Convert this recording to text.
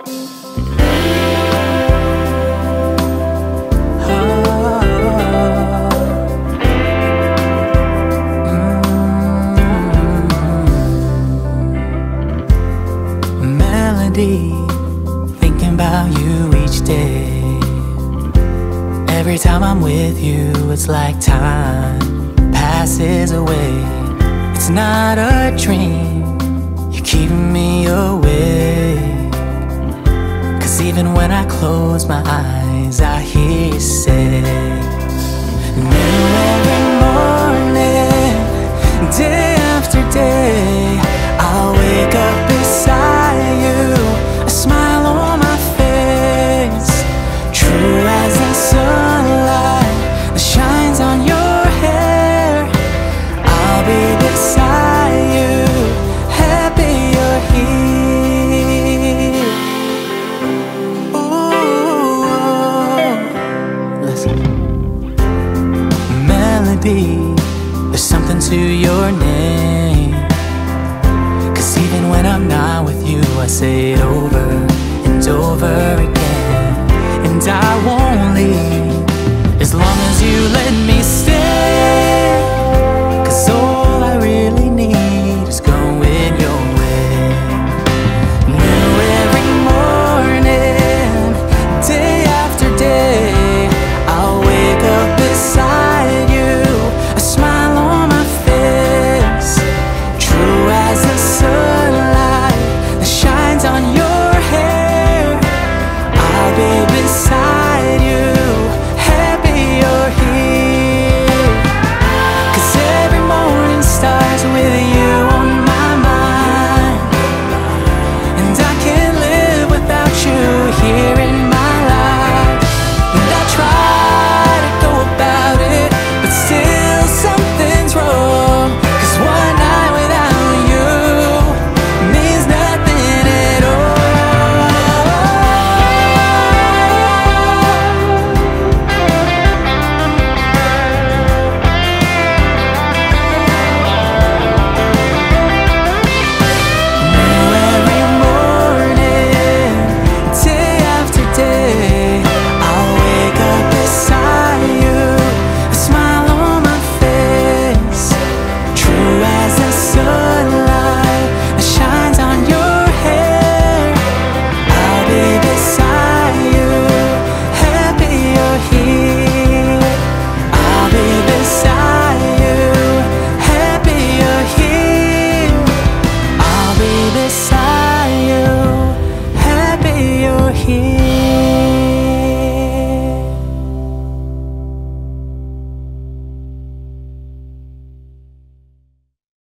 melody Thinking about you each day. Every time I'm with you It's like time passes away. It's not a dream. You're keeping me even when I close my eyes I hear say it over and over again. And I won't leave As long as you let me stay